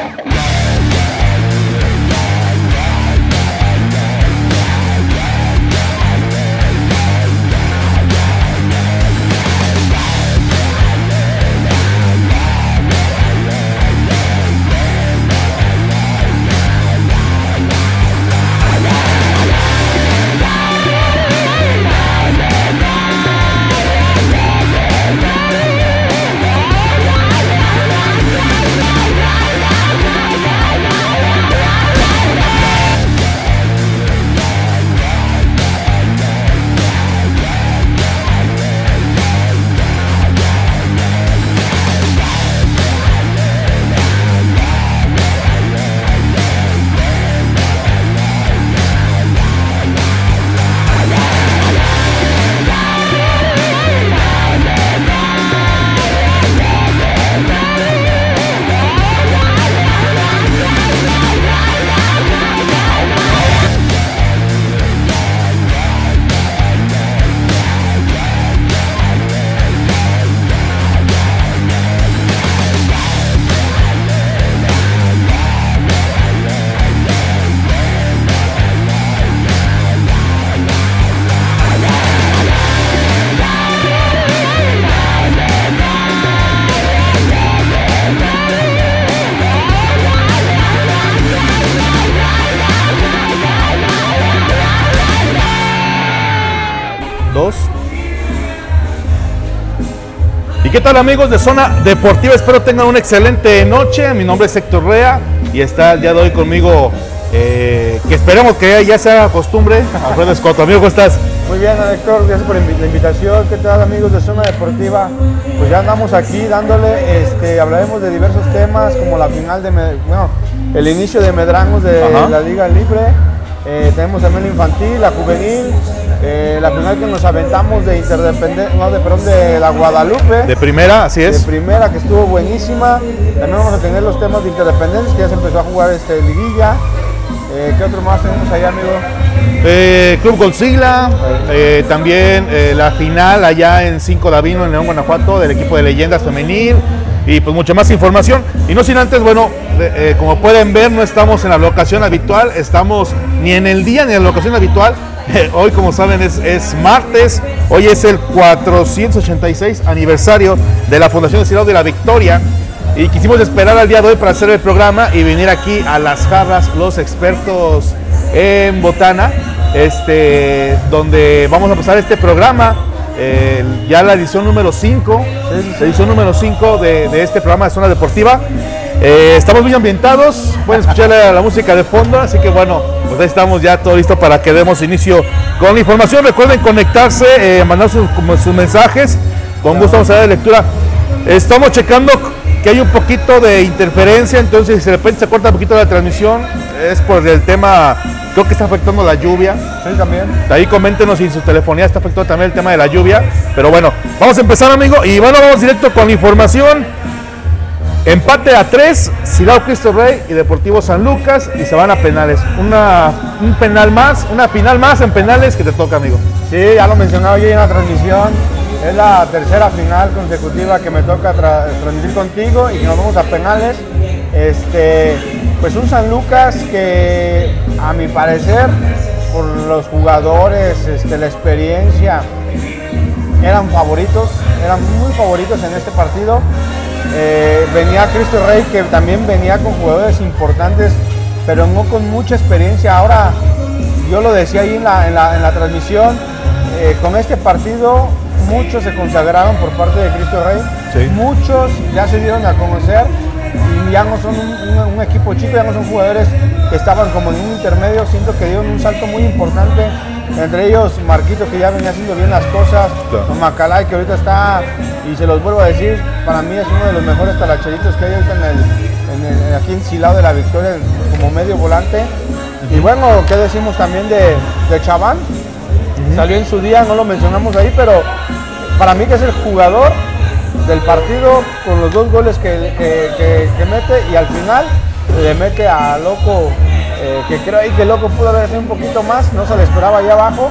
Yeah. ¿Y qué tal amigos de Zona Deportiva? Espero tengan una excelente noche. Mi nombre es Héctor Rea y está el día de hoy conmigo, eh, que esperemos que ya sea costumbre, Alfredo Escoto. Amigo, ¿cómo estás? Muy bien, Héctor, gracias por la invitación. ¿Qué tal amigos de Zona Deportiva? Pues ya andamos aquí dándole, este, hablaremos de diversos temas como la final de, bueno, el inicio de Medrangos de la Liga Libre. Eh, tenemos también la infantil, la juvenil, eh, la final que nos aventamos de Interdependencia, no, de, perdón, de la Guadalupe. De primera, así es. De primera, que estuvo buenísima. También vamos a tener los temas de Interdependencia, que ya se empezó a jugar este, Liguilla. Eh, ¿Qué otro más tenemos allá, amigo? Eh, Club Godzilla, también la final allá en 5 de Avino, en León, Guanajuato, del equipo de leyendas femenil y pues mucha más información. Y no sin antes, bueno, como pueden ver, no estamos en la locación habitual, estamos ni en el día ni en la locación habitual, hoy como saben es, martes, hoy es el 486 aniversario de la Fundación Ciudad de la Victoria. Y quisimos esperar al día de hoy para hacer el programa y venir aquí a las jarras los expertos en botana, este, donde vamos a pasar este programa, ya la edición número 5, edición número 5 de, este programa de Zona Deportiva. Eh, estamos muy ambientados, pueden escuchar la música de fondo, así que bueno, pues ahí estamos ya todo listo para que demos inicio con la información. Recuerden conectarse, eh, mandar sus, mensajes. Con gusto vamos a dar lectura. Estamos checando que hay un poquito de interferencia, entonces si de repente se corta un poquito la transmisión, es por el tema, creo que está afectando la lluvia. Sí, también. Ahí coméntenos si su telefonía está afectando también el tema de la lluvia. Pero bueno, vamos a empezar, amigo. Y bueno, vamos directo con la información. Empate a tres, Silao Cristo Rey y Deportivo San Lucas y se van a penales. Una, un penal más, una final más en penales que te toca, amigo. Sí, ya lo mencionaba yo en la transmisión. Es la tercera final consecutiva que me toca transmitir contigo y nos vamos a penales. Este, pues un San Lucas que a mi parecer, por los jugadores, este, la experiencia, eran favoritos, eran muy favoritos en este partido eh, venía Cristo Rey, que también venía con jugadores importantes, pero no con mucha experiencia. Ahora, yo lo decía ahí en la, transmisión, eh, con este partido muchos se consagraron por parte de Cristo Rey, muchos ya se dieron a conocer y ya no son un, equipo chico, ya no son jugadores que estaban como en un intermedio, siento que dieron un salto muy importante, entre ellos Marquito que ya venía haciendo bien las cosas, con Macalay que ahorita está, y se los vuelvo a decir, para mí es uno de los mejores talacheritos que hay ahorita en el, aquí en Silao de la Victoria como medio volante. Y bueno, ¿qué decimos también de, de Chaván? Salió en su día, no lo mencionamos ahí, pero para mí que es el jugador del partido con los dos goles que, mete y al final le mete a Loco, eh, que creo ahí que Loco pudo haber hecho un poquito más, no se le esperaba allá abajo.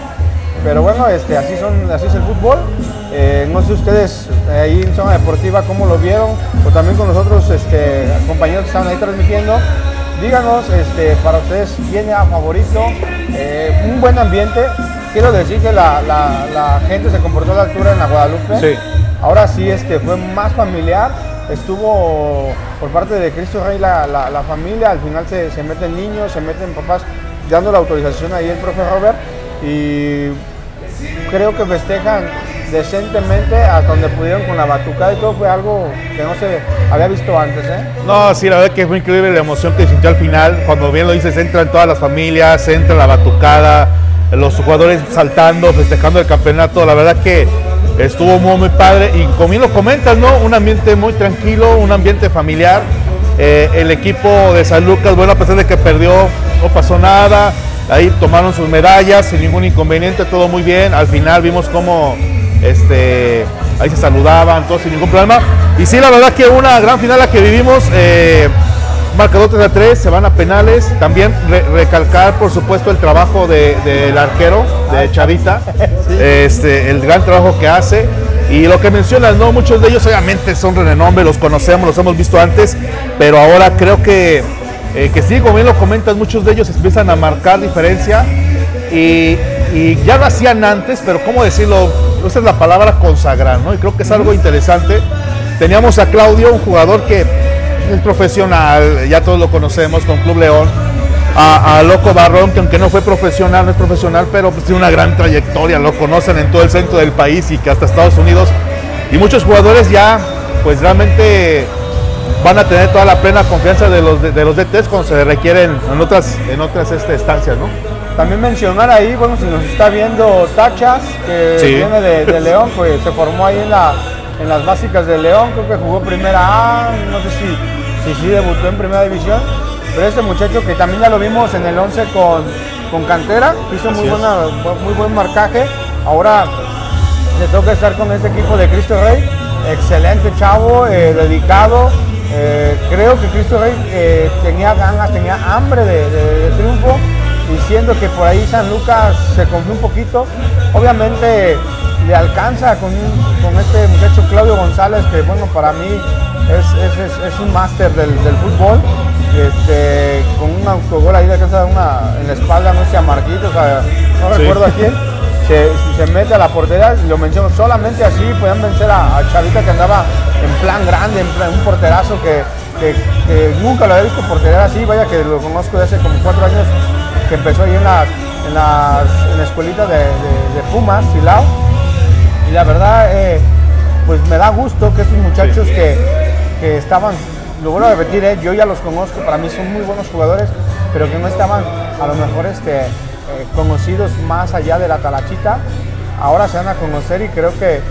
pero bueno, este, así, son, así es el fútbol. Eh, no sé ustedes eh, ahí en Zona Deportiva cómo lo vieron, o también con nosotros este, compañeros que estaban ahí transmitiendo. Díganos este, para ustedes quién era favorito, un buen ambiente. Quiero decir que la, la- la gente se comportó a la altura en la Guadalupe. Sí. Ahora sí este, fue más familiar. Estuvo por parte de Cristo Rey la, la- familia. Al final se, se meten niños, se meten papás, dando la autorización ahí el profe Robert. Y creo que festejan decentemente hasta donde pudieron con la batucada y todo. Fue algo que no se había visto antes. ¿eh? No, sí, la verdad que fue increíble la emoción que sintió al final. Cuando bien lo dices, entran todas las familias, entra la batucada, los jugadores saltando, festejando el campeonato. La verdad que estuvo muy, muy padre. Y como bien lo comentas, ¿no? Un ambiente muy tranquilo, un ambiente familiar. Eh, el equipo de San Lucas, bueno, a pesar de que perdió, no pasó nada. Ahí tomaron sus medallas sin ningún inconveniente, todo muy bien. Al final vimos cómo este, ahí se saludaban, todo sin ningún problema. Y sí, la verdad que una gran final la que vivimos. eh, marcador 3 a 3, se van a penales. También re- recalcar, por supuesto, el trabajo de- del arquero, de Chavita, este, el gran trabajo que hace. Y lo que mencionas, ¿no? Muchos de ellos obviamente son de renombre, los conocemos, los hemos visto antes, pero ahora creo que, eh, que sí, como bien lo comentas, muchos de ellos empiezan a marcar diferencia y, y ya lo hacían antes, pero ¿cómo decirlo? Esa es la palabra consagrar, ¿no? Y creo que es algo interesante. Teníamos a Claudio, un jugador que es profesional, ya todos lo conocemos con Club León. A, a Loco Barrón, que aunque no fue profesional, no es profesional, pero pues tiene una gran trayectoria, lo conocen en todo el centro del país y que hasta Estados Unidos. Y muchos jugadores ya, pues realmente van a tener toda la plena confianza de los, de, de los DTs cuando se requieren en otras, en otras este, estancias, ¿no? También mencionar ahí, bueno, si nos está viendo Tachas, que Sí. viene de, de León, pues se formó ahí en, la, en las básicas de León, creo que jugó primera A, no sé si, si sí debutó en primera división, pero este muchacho que también ya lo vimos en el 11 con, con Cantera, hizo muy, Así buena, bu- muy buen marcaje, ahora le toca estar con este equipo de Cristo Rey, excelente chavo, eh, dedicado, eh, creo que Cristo Rey eh, tenía ganas, tenía hambre de, de- de triunfo, diciendo que por ahí San Lucas se confió un poquito, obviamente le alcanza con, con este muchacho Claudio González, que bueno, para mí es, es- es- un máster del, del fútbol, este, con un autogol ahí le alcanza una, en la espalda, no sé, a Marquitos, a- no Sí. recuerdo a quién, se, se mete a la portería, y lo menciono, solamente así pueden vencer a, a Chavita que andaba en plan grande, en plan, un porterazo que, que- que nunca lo había visto porterar así, vaya que lo conozco de hace como cuatro años, que empezó ahí en las, en las, en la escuelita de, de, de Pumas, Silao, y la verdad, eh, pues me da gusto que estos muchachos que, que estaban, lo vuelvo a repetir, eh, yo ya los conozco, para mí son muy buenos jugadores, pero que no estaban a lo mejor este, eh, conocidos más allá de la talachita, ahora se van a conocer y creo que,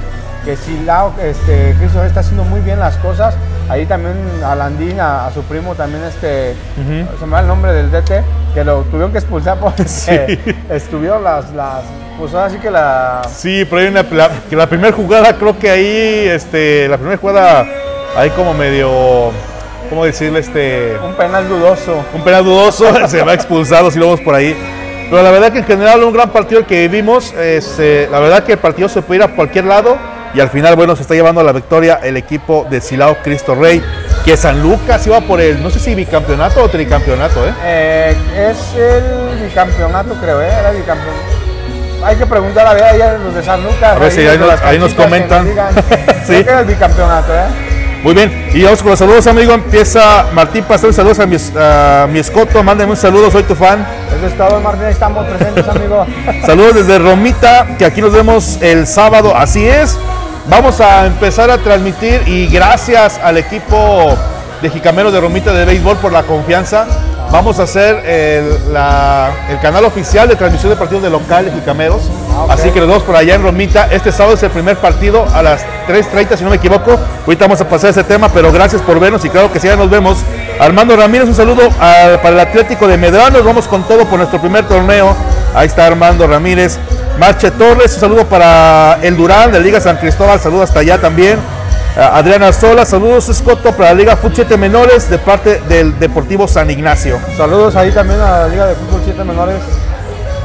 que si Lao, este, Cristo está haciendo muy bien las cosas, ahí también a Landín, a, a su primo también, este, se me va el nombre del DT, que lo tuvieron que expulsar porque Sí. estuvieron las, las, pues ahora sí que la, Sí, pero hay una, la, que la primera jugada, creo que ahí, este, la primera jugada, ahí como medio, ¿cómo decirle? Este, un penal dudoso. un penal dudoso, se va expulsado si lo vemos por ahí. Pero la verdad que en general un gran partido el que vivimos, este, la verdad que el partido se puede ir a cualquier lado y al final, bueno, se está llevando a la victoria el equipo de Silao Cristo Rey, que San Lucas iba por el, no sé si bicampeonato o tricampeonato, ¿eh? Eh, es el bicampeonato, creo, ¿eh? Era bicampeonato. Hay que preguntar a ver ahí a los de San Lucas. A ver si ahí nos- ahí nos canchitas, que comentan. digan. Sí. Que era el bicampeonato, ¿eh? Muy bien, y vamos con los saludos, amigo. Empieza Martín Pastel, saludos a mi, a mi escoto, mándame un saludo, soy tu fan. Eso es todo, Martín. Estamos presentes, amigo. Saludos desde Romita, que aquí nos vemos el sábado. Así es. Vamos a empezar a transmitir y gracias al equipo de Jicameros de Romita de béisbol por la confianza. Vamos a hacer el, la- el canal oficial de transmisión de partidos de local de Jicameros. Ah. Así que nos vemos por allá en Romita. Este sábado es el primer partido a las 3.30, si no me equivoco. Ahorita vamos a pasar ese tema, pero gracias por vernos y claro que sí, ya nos vemos. Armando Ramírez, un saludo para el Atlético de Medrano. Vamos con todo por nuestro primer torneo. Ahí está Armando Ramírez. Marche Torres, un saludo para el Durán de Liga San Cristóbal. Saludo hasta allá también. Adriana Sola, saludos Escoto para la Liga Fut 7 Menores de parte del Deportivo San Ignacio. Saludos ahí también a la Liga de Fútbol 7 Menores.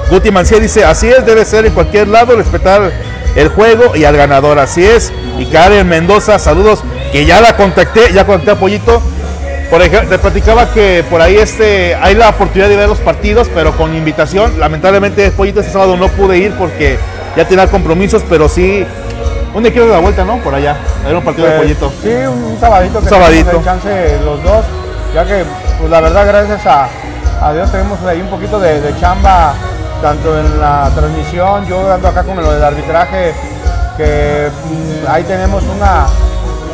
Guti Mancía dice, así es, debe ser en cualquier lado, respetar el juego y al ganador, así es. Y Karen Mendoza, saludos, que ya la contacté, ya contacté a Pollito. Por ejemplo, te platicaba que por ahí este, hay la oportunidad de ver los partidos, pero con invitación. Lamentablemente, Pollito este sábado no pude ir porque ya tenía compromisos, pero sí, un quiero de la vuelta, no? Por allá, era un partido de Pues, Pollito. Sí, un, sabadito que Un sabadito. chance los dos, ya que pues la verdad gracias a, a Dios tenemos ahí un poquito de, de chamba, tanto en la transmisión, yo ando acá con lo del arbitraje, que mm, ahí tenemos una,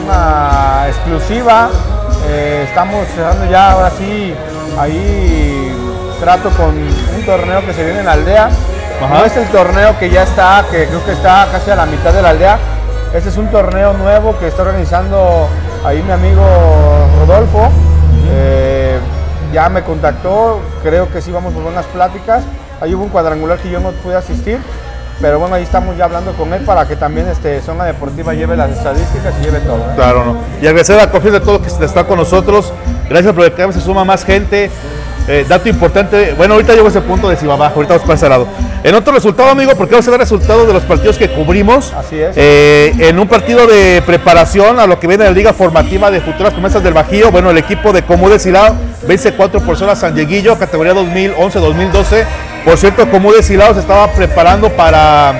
una exclusiva, eh, estamos cerrando ya ahora sí, ahí trato con un torneo que se viene en la aldea, Ajá. no es el torneo que ya está, que creo que está casi a la mitad de la aldea. Este es un torneo nuevo que está organizando ahí mi amigo Rodolfo. Eh, ya me contactó, creo que sí vamos por buenas pláticas. Ahí hubo un cuadrangular que yo no pude asistir, pero bueno, ahí estamos ya hablando con él para que también este, Zona Deportiva lleve las estadísticas y lleve todo. ¿eh? Claro, ¿no? Y agradecer a confianza de todo que está con nosotros. Gracias por que cada vez se suma más gente. Eh, dato importante, bueno, ahorita llego a ese punto de si va abajo, ahorita vamos para ese lado. En otro resultado, amigo, porque vamos a ver resultados de los partidos que cubrimos. Así es. Eh, en un partido de preparación a lo que viene de la Liga Formativa de Futuras Promesas del Bajío, bueno, el equipo de Comude Silao vence 4 por 0 a San Dieguillo, categoría 2011-2012. Por cierto, Comude Silao se estaba preparando para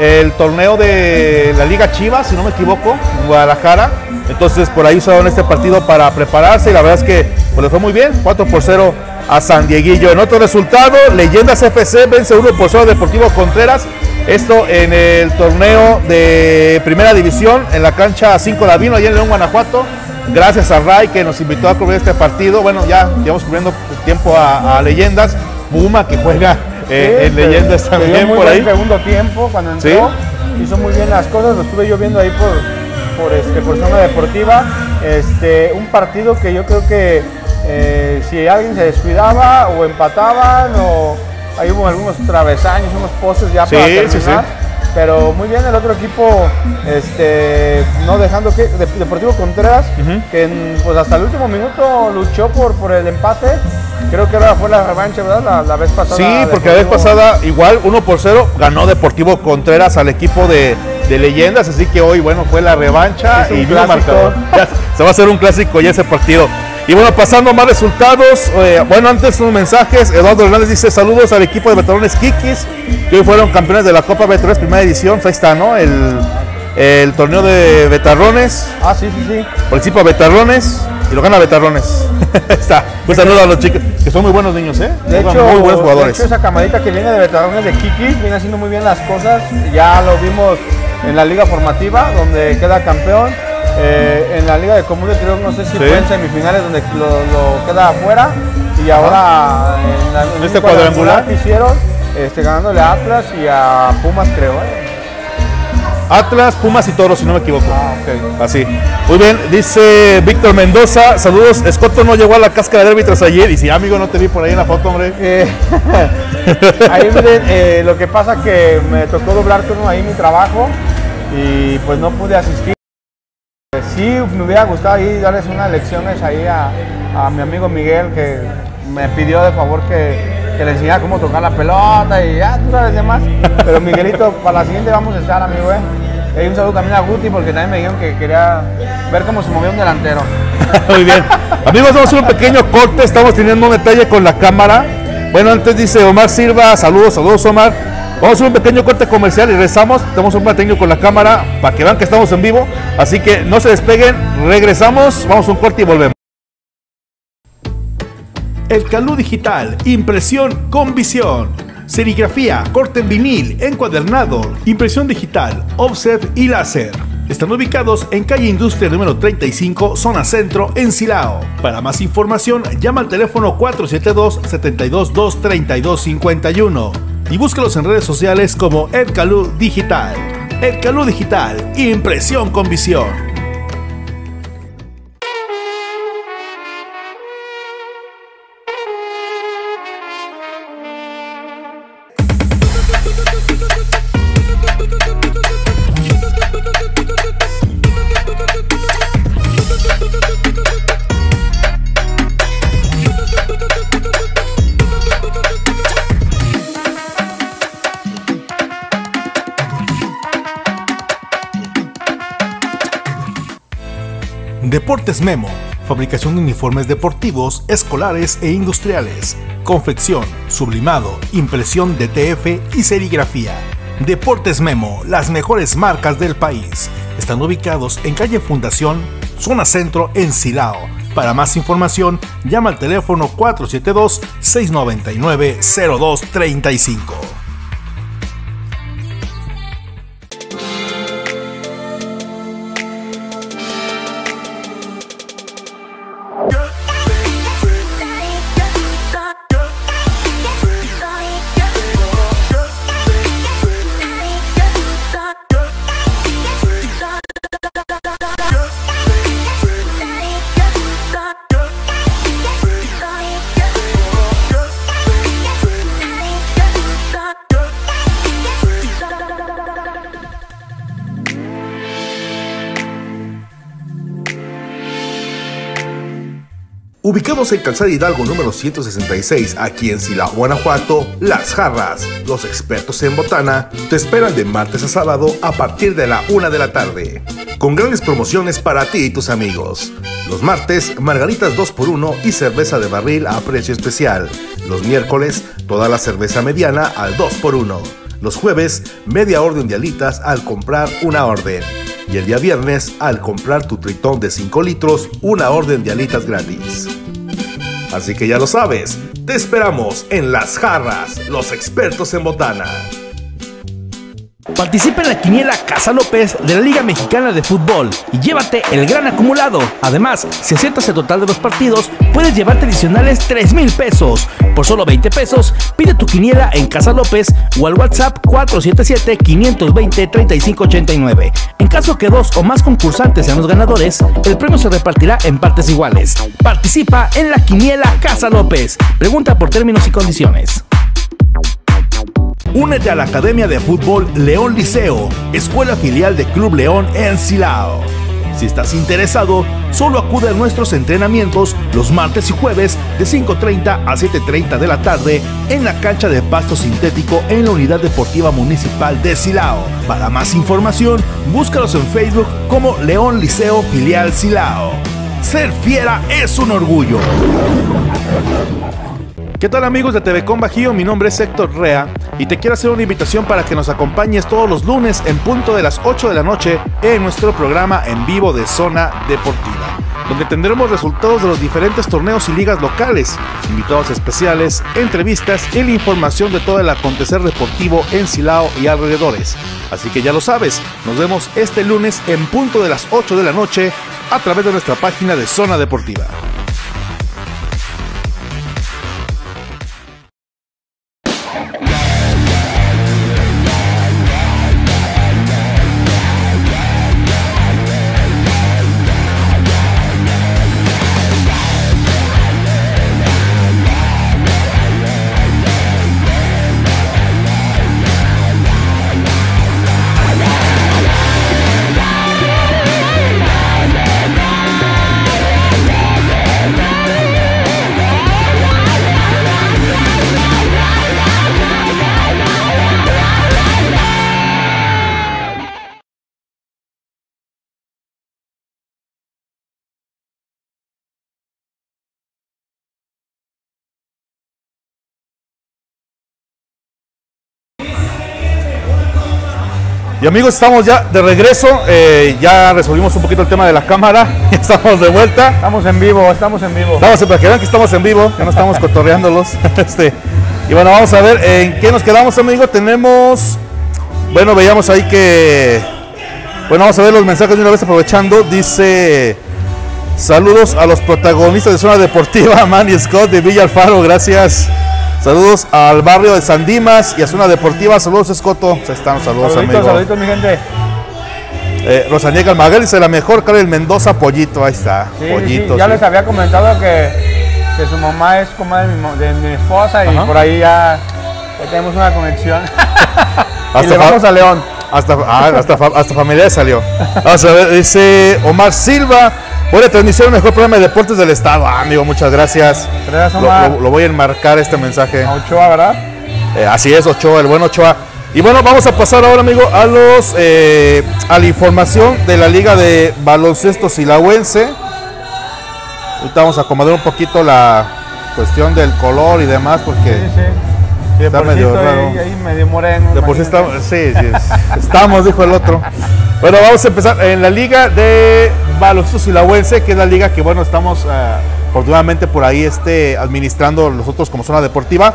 el torneo de la Liga Chivas, si no me equivoco, en Guadalajara. Entonces por ahí usaron este partido para prepararse y la verdad es que pues, le fue muy bien, 4 por 0 a San Dieguillo. En otro resultado, Leyendas FC vence 1 por 0 a Deportivo Contreras. Esto en el torneo de Primera División en la cancha 5 Davino, allá en León, Guanajuato. Gracias a Ray que nos invitó a cubrir este partido. Bueno, ya llevamos cubriendo tiempo a Leyendas. Puma que juega eh, Sí, en Leyendas que también dio muy por buen ahí. segundo tiempo cuando entró. Hizo muy bien las cosas, lo estuve yo viendo ahí por, por, este, por zona deportiva. Este, un partido que yo creo que eh, si alguien se descuidaba o empataban o ahí hubo algunos travesaños, unos postes ya Sí, para sí, terminar. Pero muy bien el otro equipo, este, no dejando que De- Deportivo Contreras, que en- pues hasta el último minuto luchó por, por el empate. Creo que ahora fue la revancha, ¿verdad? La, la vez pasada. Sí, porque la vez pasada igual 1 por 0 ganó Deportivo Contreras al equipo de, de leyendas, así que hoy bueno fue la revancha y vino marcador. Ya se va a hacer un clásico ya ese partido. Y bueno, pasando a más resultados, eh, bueno, antes unos mensajes, Eduardo Hernández dice saludos al equipo de veteranes Kikis, que hoy fueron campeones de la Copa Veteranes primera edición, ahí está, ¿no? El, el torneo de veterrones, Ah, sí, sí, sí. participa Vetarrones y lo gana Vetarrones. Ahí está. Un saludo a los chicos, que son muy buenos niños, ¿eh? De hecho, muy buenos de jugadores. hecho, esa camadita que viene de veteranos de Kiki viene haciendo muy bien las cosas. Ya lo vimos en la liga formativa, donde queda campeón. Eh, en la liga de comunes creo, no sé si Sí. fue en semifinales donde lo, lo queda afuera. Y ahora en, la, en Este cuadrangular. que hicieron, este, ganándole a Atlas y a Pumas creo. ¿eh? Atlas, Pumas y Toros, si no me equivoco. Ah, ok. Así. Muy bien, dice Víctor Mendoza, saludos. Escoto no llegó a la cáscara de árbitros ayer. Y si amigo, no te vi por ahí en la foto, hombre. Eh, ahí miren, eh, lo que pasa que me tocó doblar turno ahí mi trabajo y pues no pude asistir. Sí, me hubiera gustado ahí darles unas lecciones ahí a, a mi amigo Miguel que me pidió de favor que, que le enseñara cómo tocar la pelota y ya, tú sabes demás. Pero Miguelito, para la siguiente vamos a estar, amigo. Eh. Y un saludo también a Guti porque también me dijeron que quería ver cómo se movía un delantero. Muy bien. Amigos, vamos a hacer un pequeño corte. Estamos teniendo un detalle con la cámara. Bueno, antes dice Omar Silva, saludos, saludos Omar. Vamos a hacer un pequeño corte comercial y regresamos. Tenemos un pequeño con la cámara para que vean que estamos en vivo. Así que no se despeguen. Regresamos, vamos a un corte y volvemos. El Calú Digital, impresión con visión. Serigrafía, corte en vinil, encuadernado, impresión digital, offset y láser. Están ubicados en calle Industria número 35, zona centro, en Silao. Para más información, llama al teléfono 472-722-3251 y búscalos en redes sociales como El Calú Digital. El Calú Digital, impresión con visión. Deportes Memo, fabricación de uniformes deportivos, escolares e industriales, confección, sublimado, impresión de TF y serigrafía. Deportes Memo, las mejores marcas del país. Están ubicados en calle Fundación, zona centro en Silao. Para más información, llama al teléfono 472-699-0235. Ubicados en Calzada Hidalgo número 166, aquí en Sila, Guanajuato, Las Jarras, los expertos en botana, te esperan de martes a sábado a partir de la una de la tarde, con grandes promociones para ti y tus amigos. Los martes, margaritas 2x1 y cerveza de barril a precio especial. Los miércoles, toda la cerveza mediana al 2x1. Los jueves, media orden de alitas al comprar una orden. Y el día viernes, al comprar tu tritón de 5 litros, una orden de alitas gratis. Así que ya lo sabes, te esperamos en Las Jarras, los expertos en botana. Participa en la quiniela Casa López de la Liga Mexicana de Fútbol y llévate el gran acumulado. Además, si aciertas el total de los partidos, puedes llevarte adicionales 3 mil pesos. Por solo 20 pesos, pide tu quiniela en Casa López o al WhatsApp 477-520-3589. En caso que dos o más concursantes sean los ganadores, el premio se repartirá en partes iguales. Participa en la quiniela Casa López. Pregunta por términos y condiciones. Únete a la Academia de Fútbol León Liceo, escuela filial de Club León en Silao. Si estás interesado, solo acude a nuestros entrenamientos los martes y jueves de 5.30 a 7.30 de la tarde en la cancha de pasto sintético en la Unidad Deportiva Municipal de Silao. Para más información, búscalos en Facebook como León Liceo Filial Silao. Ser fiera es un orgullo. ¿Qué tal amigos de TV Con Bajío? Mi nombre es Héctor Rea y te quiero hacer una invitación para que nos acompañes todos los lunes en punto de las 8 de la noche en nuestro programa en vivo de Zona Deportiva, donde tendremos resultados de los diferentes torneos y ligas locales, invitados especiales, entrevistas y la información de todo el acontecer deportivo en Silao y alrededores. Así que ya lo sabes, nos vemos este lunes en punto de las 8 de la noche a través de nuestra página de Zona Deportiva. Y amigos, estamos ya de regreso. eh, ya resolvimos un poquito el tema de la cámara. Ya estamos de vuelta. Estamos en vivo, estamos en vivo. Vamos a para que vean que estamos en vivo, que no estamos cotorreándolos. Este, y bueno, vamos a ver en qué nos quedamos, amigo. Tenemos. Bueno, veíamos ahí que. Bueno, vamos a ver los mensajes de una vez aprovechando. Dice. Saludos a los protagonistas de Zona Deportiva, Manny Scott de Villa Alfaro, gracias. Saludos al barrio de San Dimas y a Zona Deportiva. Saludos, Escoto. Ahí están, saludos, Saluditos, amigo. saluditos, mi gente. Eh, Rosalía Calmagal dice la mejor, Karen Mendoza, pollito. Ahí está, Sí, sí, pollito. ya sí. les había comentado que, que su mamá es como de mi, mo- de mi esposa y Ajá. por ahí ya, ya tenemos una conexión. y Hasta le vamos a León. Hasta, ah, hasta, hasta familiar salió. Vamos a ver, dice Omar Silva. Buena transmisión, mejor programa de deportes del estado. Ah, amigo, muchas gracias. Gracias, Lo, Omar. lo- lo voy a enmarcar este mensaje. A Ochoa, ¿verdad? Eh, así es, Ochoa, el buen Ochoa. Y bueno, vamos a pasar ahora, amigo, a los eh, a la información de la Liga de Baloncesto Silahuense. Ahorita vamos a acomodar un poquito la cuestión del color y demás porque Sí, sí. De Está medio raro. ahí, ahí medio moreno. de por sí estamos, sí, sí, es- estamos, dijo el otro. Bueno, vamos a empezar en la liga de baloncesto silahuense, que es la liga que bueno, estamos eh, afortunadamente por ahí este, administrando nosotros como zona deportiva.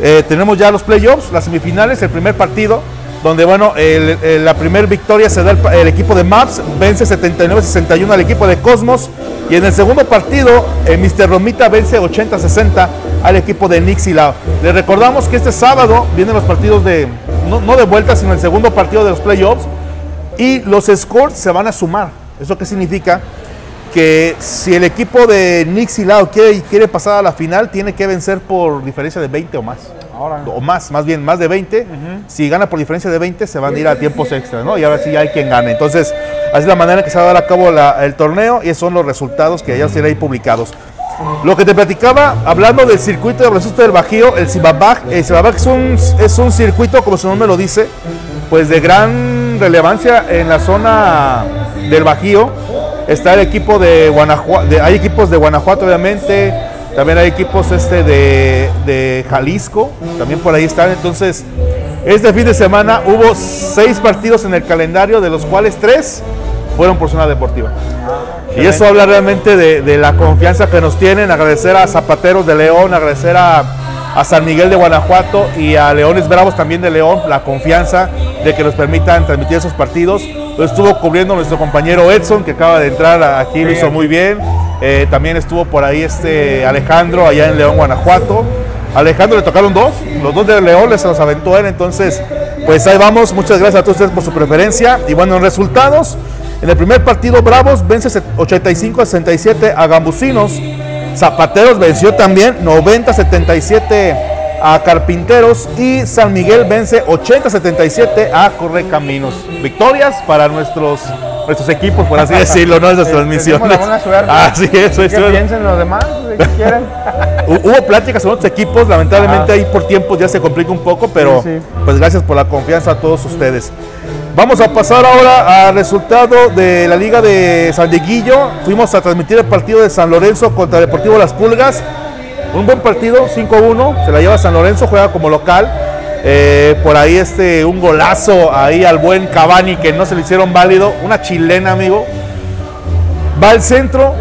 Eh, tenemos ya los playoffs, las semifinales, el primer partido, donde bueno, la primera victoria se da el equipo de Maps, vence 79-61 al equipo de Cosmos, y en el segundo partido, eh, Mr. Romita vence 80-60 al equipo de Nixilao. Les recordamos que este sábado vienen los partidos de, no, no de vuelta, sino el segundo partido de los playoffs, y los scores se van a sumar. ¿Eso qué significa? Que si el equipo de Nixilao quiere, quiere pasar a la final, tiene que vencer por diferencia de 20 o más Ahora. o más, más bien, más de 20. Si gana por diferencia de 20, se van a ir a tiempos extras, ¿no? Y ahora sí hay quien gane. Entonces, así es la manera en que se va a dar a cabo la- el torneo y esos son los resultados que ya serán ahí publicados. Lo que te platicaba, hablando del circuito de baloncesto del Bajío, el Cibabaj, el Cibabaj es un, es un circuito, como su nombre lo dice, pues de gran relevancia en la zona del Bajío. Está el equipo de Guanajuato, hay equipos de Guanajuato obviamente, también hay equipos este de, de Jalisco, también por ahí están. Entonces, este fin de semana hubo seis partidos en el calendario, de los cuales tres fueron por zona deportiva. Y eso habla realmente de, de la confianza que nos tienen. Agradecer a Zapateros de León, agradecer a, a San Miguel de Guanajuato y a Leones Bravos también de León, la confianza de que nos permitan transmitir esos partidos. Lo estuvo cubriendo nuestro compañero Edson, que acaba de entrar aquí, lo hizo muy bien. Eh, también estuvo por ahí este Alejandro, allá en León, Guanajuato. Alejandro le tocaron dos, los dos de León les los aventó él, entonces pues ahí vamos, muchas gracias a todos ustedes por su preferencia. Y bueno, en resultados, en el primer partido Bravos vence 85 a 67 a Gambusinos, Zapateros venció también 90 a 77 a Carpinteros y San Miguel vence 80 a 77 a Correcaminos. Victorias para nuestros nuestros equipos, por así decirlo, ¿no? Te- transmisiones. tenemos la buena suerte. Así es, eso es. ¿Qué piensen los demás? ¿De qué quieren? Hu- Hubo pláticas con otros equipos, lamentablemente ahí por tiempo ya se complica un poco, pero Sí, sí. pues gracias por la confianza a todos ustedes. Vamos a pasar ahora al resultado de la Liga de San Dieguillo. Fuimos a transmitir el partido de San Lorenzo contra Deportivo Las Pulgas. Un buen partido, 5-1, se la lleva San Lorenzo, juega como local. Eh, por ahí este, un golazo ahí al buen Cavani que no se le hicieron válido. Una chilena, amigo. Va al centro,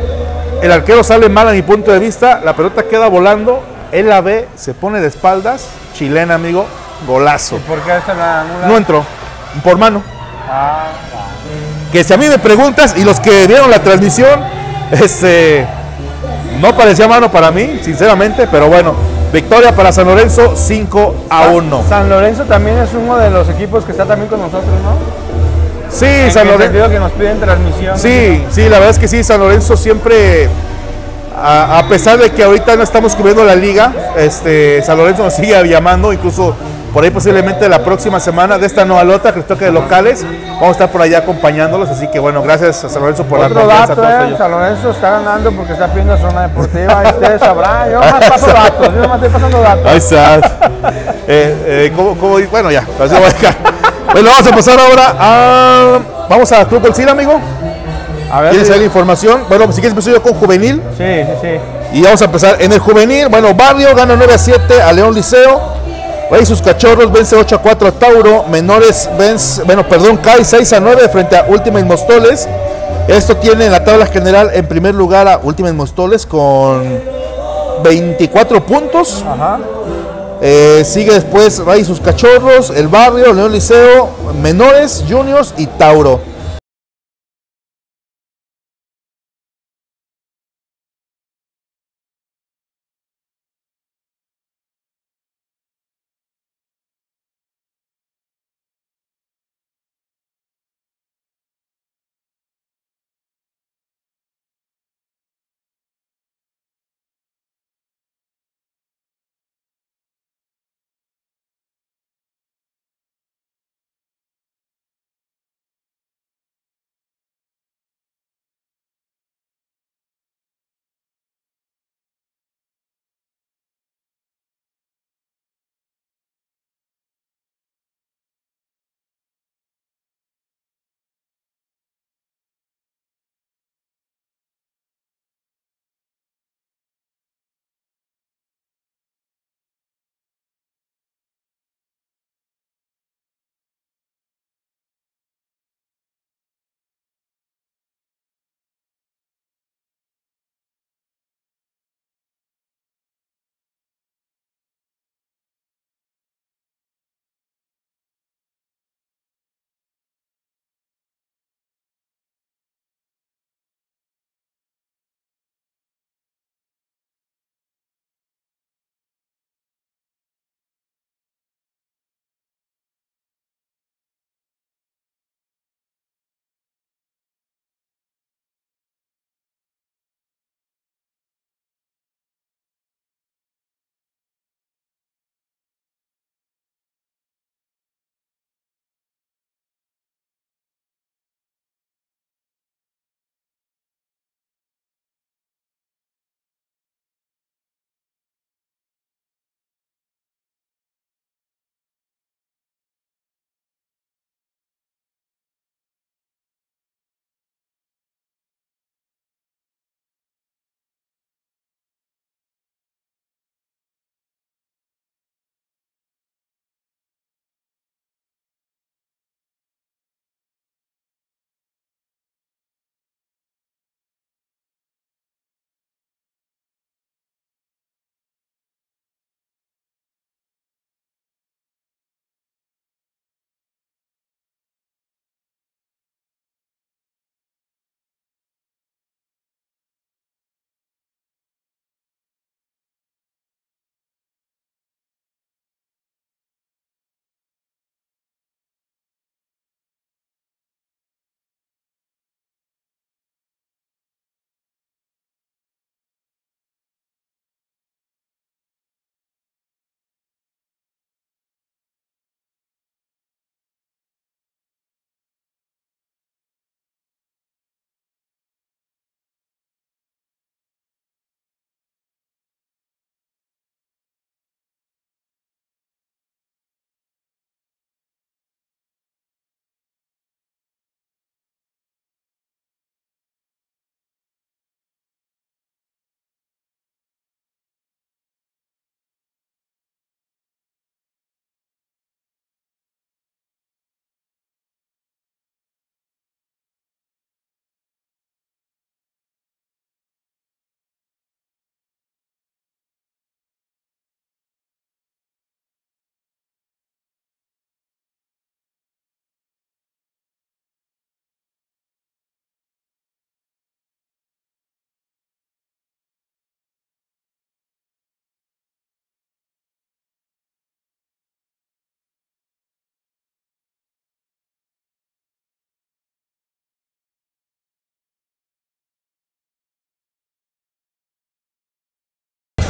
el arquero sale mal a mi punto de vista, la pelota queda volando, él la ve, se pone de espaldas, chilena amigo, golazo. ¿Por qué se la anula? No entró, por mano. Ah, Que si a mí me preguntas, y los que vieron la transmisión, este, no parecía mano para mí, sinceramente, pero bueno, victoria para San Lorenzo 5 a 1. San Lorenzo también es uno de los equipos que está también con nosotros, ¿no? Sí, En San Lorenzo. que nos piden transmisión. Sí, sí, la verdad es que sí, San Lorenzo siempre, a, a pesar de que ahorita no estamos cubriendo la liga, este, San Lorenzo nos sigue llamando, incluso por ahí posiblemente la próxima semana, de esta nueva lota que les toque de locales, vamos a estar por allá acompañándolos, así que bueno, gracias a San Lorenzo por la Otro confianza a dato, todos eh. San Lorenzo está ganando porque está pidiendo zona deportiva y ustedes sabrán. Yo más paso datos, yo nomás estoy pasando datos. Ahí estás. Eh, eh, ¿cómo- cómo? bueno, ya, así voy a dejar. Bueno, vamos a pasar ahora a... Vamos a Club Colcil, amigo. A ver, ¿Quieres saber la información? Bueno, pues si quieres empiezo yo con Juvenil. sí, sí, sí. Y vamos a empezar en el juvenil. Bueno, Barrio gana 9 a 7 a León Liceo. Rey sus cachorros vence 8 a 4 a Tauro. Menores vence, bueno, perdón, cae 6 a 9 frente a Ultimate Mostoles. Esto tiene en la tabla general en primer lugar a Ultimate Mostoles con 24 puntos. Ajá. Eh, sigue después Rey sus cachorros, el Barrio, León Liceo, Menores, Juniors y Tauro.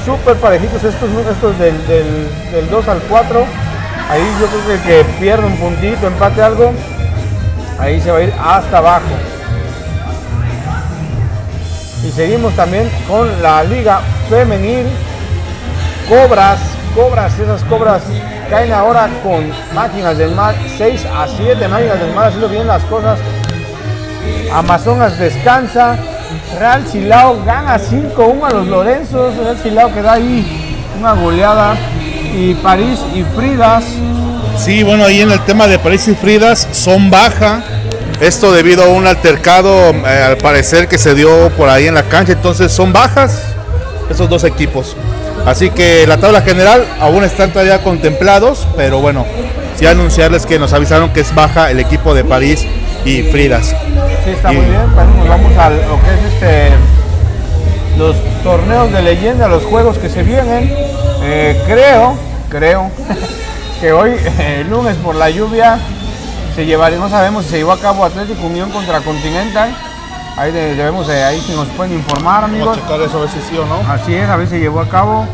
Súper parejitos estos, estos del, del, del 2 al 4. Ahí yo creo que el que pierde un puntito, empate algo, ahí se va a ir hasta abajo. Y seguimos también con la liga femenil. Cobras, cobras, esas cobras caen ahora con máquinas del mar, 6 a 7 máquinas del mar, haciendo bien las cosas. Amazonas descansa, Real Silao gana 5-1 a los Lorenzos, Real Silao que da ahí una goleada. Y París y Fridas, Sí, bueno, ahí en el tema de París y Fridas son baja. Esto debido a un altercado, eh, al parecer, que se dio por ahí en la cancha. Entonces son bajas esos dos equipos. Así que la tabla general aún están todavía contemplados, pero bueno, sí anunciarles que nos avisaron que es baja el equipo de París y Fridas. Sí, está Y- muy bien. Bueno, nos vamos a lo que es este los torneos de leyenda, los juegos que se vienen. Eh, creo, creo que hoy, eh, lunes por la lluvia, se llevaría, no sabemos si se llevó a cabo Atlético Unión contra Continental. Ahí de- debemos, de, ahí si nos pueden informar, amigos. checar eso a ver si sí o no. Así es, a ver si se llevó a cabo.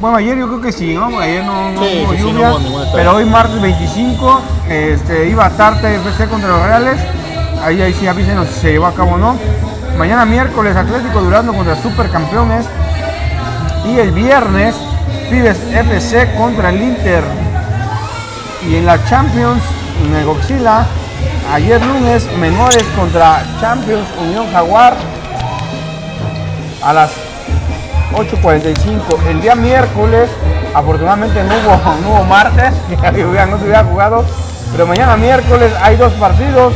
Bueno, ayer yo creo que sí, ¿no? Ayer no, no Sí, hubo sí, sí, no lluvia, hubo pero hoy martes 25 este, iba Tarte FC contra los Reales. Ahí, ahí sí avísenos si se llevó a cabo o no. Mañana miércoles Atlético Durazno contra Supercampeones. Y el viernes Pibes FC contra el Inter. Y en la Champions, en el Goxila, ayer lunes Menores contra Champions Unión Jaguar a las 8.45. El día miércoles, afortunadamente no hubo, no hubo martes, no se hubiera jugado, pero mañana miércoles hay dos partidos.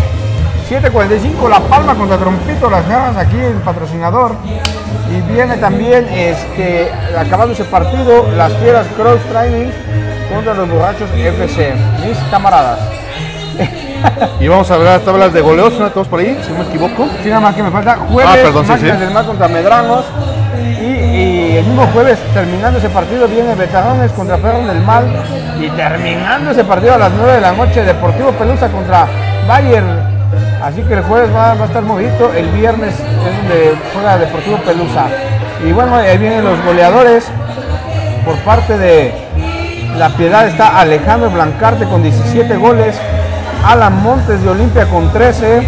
7.45 La Palma contra Trompito, las garras aquí el patrocinador. Y viene también, este, acabando ese partido, las Fieras Cross Training contra los Borrachos FC. Mis camaradas. Y vamos a ver las tablas de goleos, ¿no? Todos por ahí, si no me equivoco. Sí, nada más que me falta jueves, Ah, perdón, sí. del Mar contra Medranos. Y, y el mismo jueves, terminando ese partido, viene Betarrones contra Ferro del Mal. Y terminando ese partido a las 9 de la noche, Deportivo Pelusa contra Bayern. Así que el jueves va, va a estar movido. El viernes es donde juega Deportivo Pelusa. Y bueno, ahí vienen los goleadores. Por parte de La Piedad está Alejandro Blancarte con 17 goles. Alan Montes de Olimpia con 13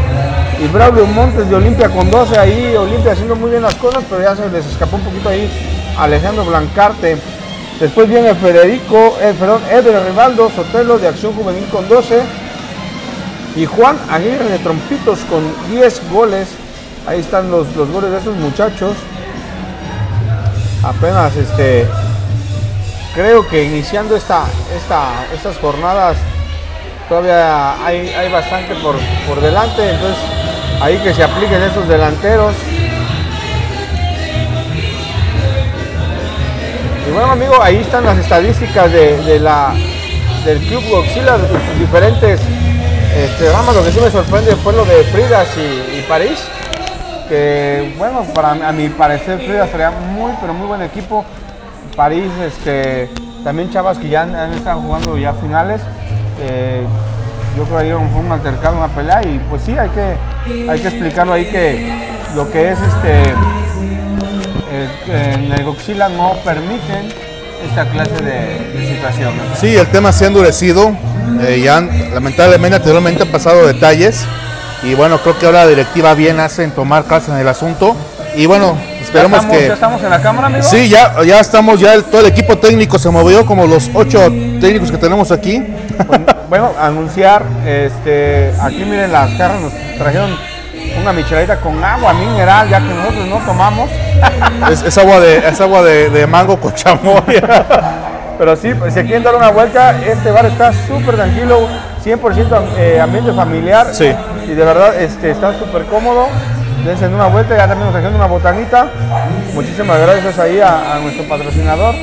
y Braulio Montes de Olimpia con 12. Ahí Olimpia haciendo muy bien las cosas, pero ya se les escapó un poquito ahí Alejandro Blancarte. Después viene Federico, eh, perdón, Eder Rivaldo Sotelo de Acción Juvenil con 12 y Juan Aguirre de Trompitos con 10 goles. Ahí están los, los goles de esos muchachos. Apenas este creo que iniciando esta, esta, estas jornadas todavía hay, hay bastante por, por delante, entonces ahí que se apliquen esos delanteros. Y bueno amigo, ahí están las estadísticas de, la, del Club Godzilla, de sus diferentes este, ramas. Lo que sí me sorprende fue lo de Fridas y, París, que bueno, para, a mi parecer Fridas sería muy, pero muy buen equipo. París, este, también chavas que ya han, han estado jugando ya finales. eh, yo creo que ahí fue un altercado, una pelea y pues sí, hay que, hay que explicarlo ahí que lo que es este, en el Goxila no permiten esta clase de, de situaciones. Sí, el tema se ha endurecido. eh, ya lamentablemente anteriormente han pasado detalles. Y bueno, creo que ahora la directiva bien hace en tomar cartas en el asunto. Y bueno, ¿Ya esperemos estamos, que. ¿Ya estamos en la cámara, amigo? Sí, ya, ya estamos, ya el- todo el equipo técnico se movió, como los ocho técnicos que tenemos aquí. Pues, bueno, anunciar, este, aquí miren las carras nos trajeron una micheladita con agua mineral, ya que nosotros no tomamos. Es, es agua de, es agua de, de mango con chamoy. Pero sí, pues, si quieren dar una vuelta, este bar está súper tranquilo, 100% eh, ambiente familiar. Sí. Y de verdad este, está súper cómodo. Dense una vuelta, ya también nos trajeron una botanita. Muchísimas gracias ahí a, a nuestro patrocinador.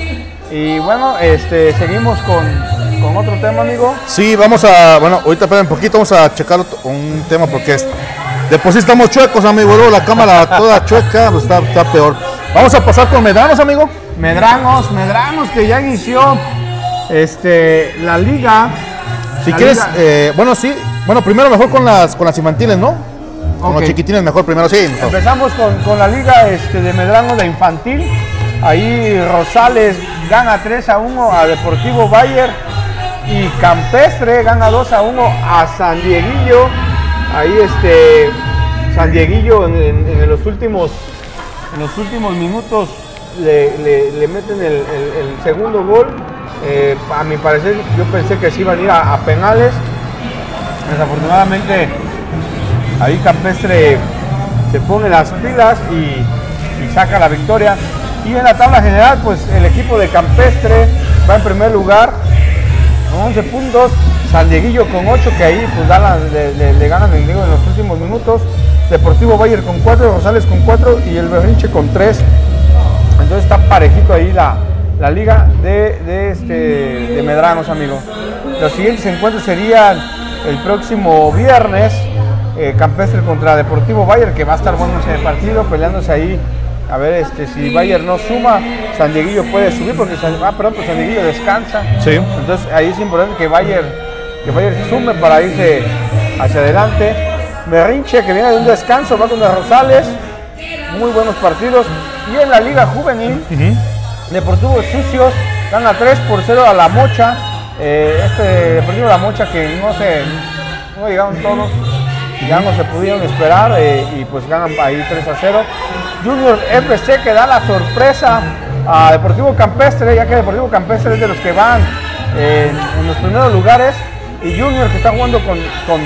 Y bueno, este, seguimos con, con otro tema, amigo. Sí, vamos a, bueno, ahorita esperen un poquito, vamos a checar un tema porque es, de por sí estamos chuecos, amigo, luego la cámara toda chueca, pues está, está peor. Vamos a pasar con Medranos, amigo. Medranos, Medranos que ya inició este, la liga. Si La quieres, liga- eh, bueno, sí, bueno, primero mejor con las, con las infantiles, ¿no? Con Ok. los chiquitines mejor primero, sí. mejor. Empezamos con, con la liga este, de Medrano de infantil. Ahí Rosales gana 3 a 1 a Deportivo Bayer y Campestre gana 2 a 1 a San Dieguillo. Ahí este San Dieguillo en, en- en los últimos en los últimos minutos le, le- le meten el, el- el segundo gol. Eh, a mi parecer yo pensé que se iban a ir a, a penales. Desafortunadamente ahí Campestre se pone las pilas y, saca la victoria. Y en la tabla general, pues el equipo de Campestre va en primer lugar con 11 puntos. San Dieguillo con 8, que ahí pues le, ganan el Diego en los últimos minutos. Deportivo Bayer con 4, Rosales con 4 y el Berrinche con 3. Entonces está parejito ahí la, la liga de, de, este, de Medranos, amigo. Los siguientes encuentros serían el próximo viernes, eh, Campestre contra Deportivo Bayer, que va a estar bueno ese partido, peleándose ahí. A ver este, si Bayer no suma, San Dieguillo puede subir, porque San, ah, perdón, pues San Dieguillo descansa. Sí. Entonces ahí es importante que Bayer, que Bayer sume para irse hacia adelante. Berrinche, que viene de un descanso, va contra Rosales. Muy buenos partidos. Y en la Liga Juvenil, Deportivo Sucios gana 3 por 0 a La Mocha. Eh, este Deportivo La Mocha que no se no llegaron todos, ya no se pudieron esperar eh, y pues ganan ahí 3 a 0. Junior FC que da la sorpresa a Deportivo Campestre, ya que Deportivo Campestre es de los que van eh, en los primeros lugares y Junior que está jugando con, con